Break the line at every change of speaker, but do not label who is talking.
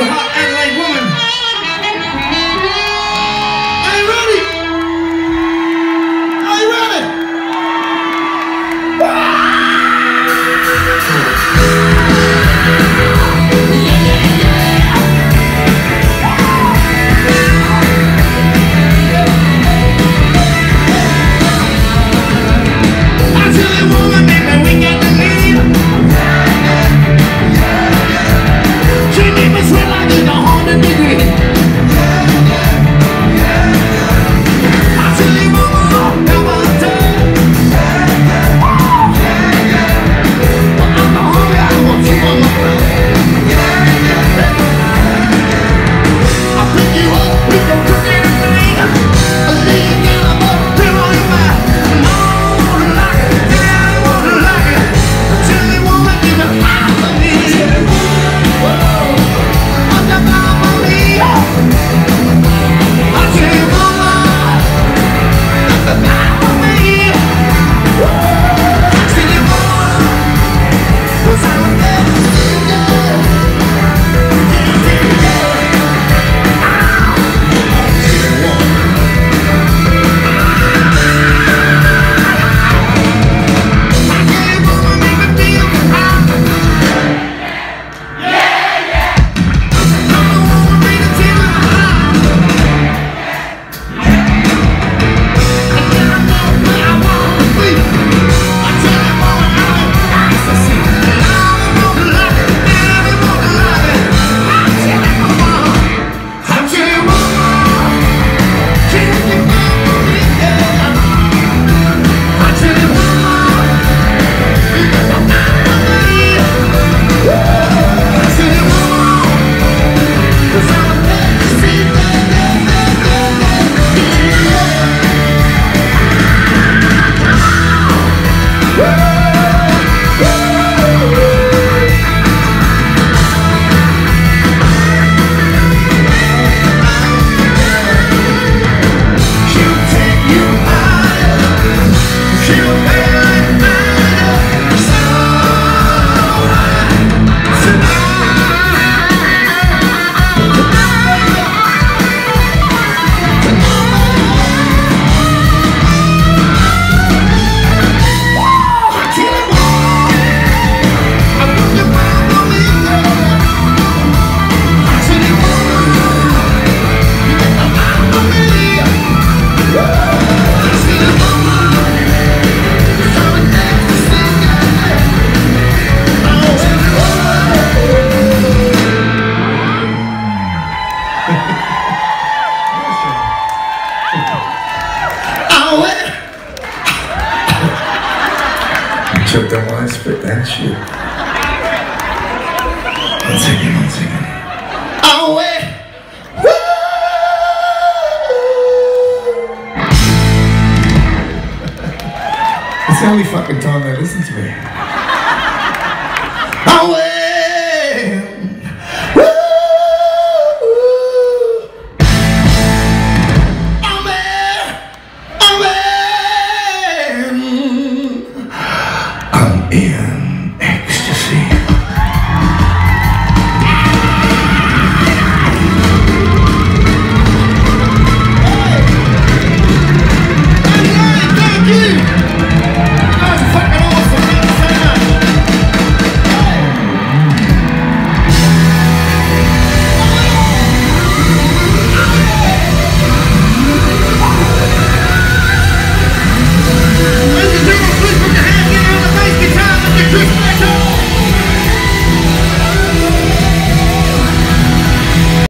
a hot took the I spit that shit. One second, one second. Oh, wait. It's the only fucking time they listen to me.